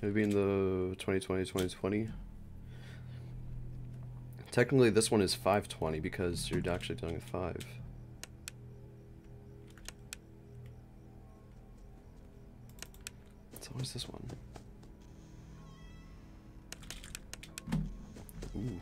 Maybe in the 2020-2020. Technically, this one is 520 because you're actually dealing with 5. It's always this one. Ooh.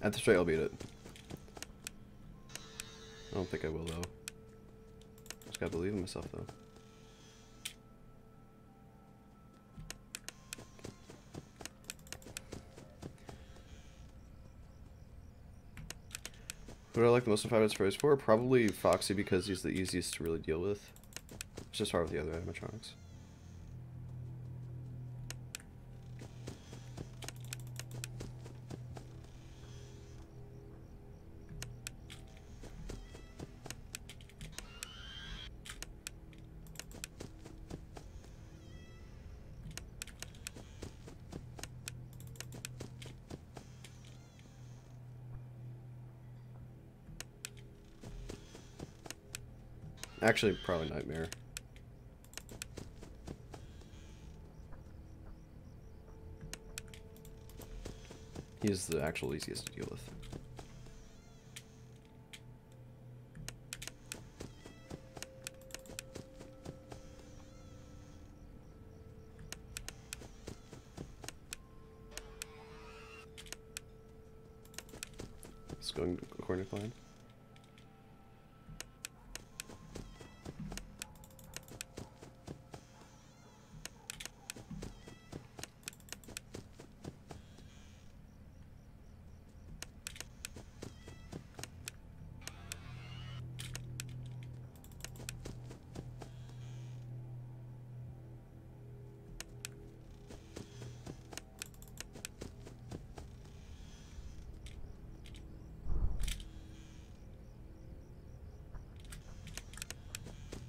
At the straight, I'll beat it. I don't think I will, though. Just gotta believe in myself, though. Who do I like the most in 5 minutes for? Probably Foxy because he's the easiest to really deal with. It's just hard with the other animatronics. Actually, probably Nightmare. He's the actual easiest to deal with. Going according to plan.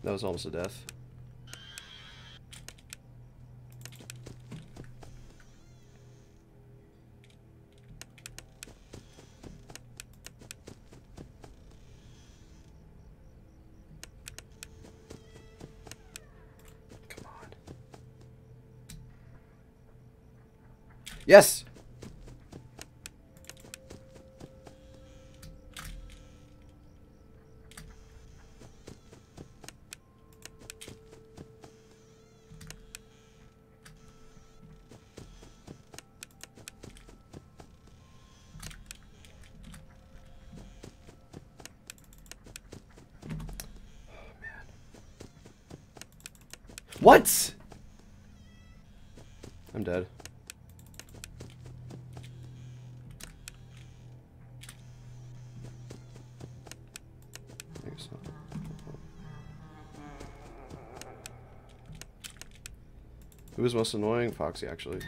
That was almost a death. Come on. Yes! What? I'm dead. Who was most annoying? Foxy, actually.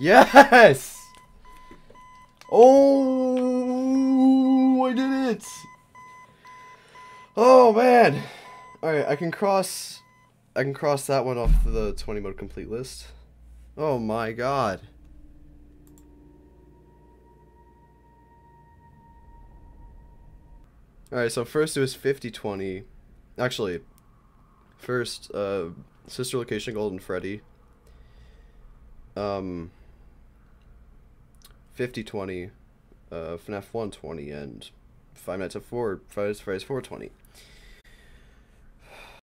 Yes! Oh, I did it! Oh man! Alright, I can cross... I can cross that one off the 20 mode complete list. Oh my god. Alright, so first it was 50-20. Actually, first, uh, Sister Location Golden Freddy. Um, 50-20, uh, FNAF 120, and Five Nights at 4, Five Nights at Freddy's 420.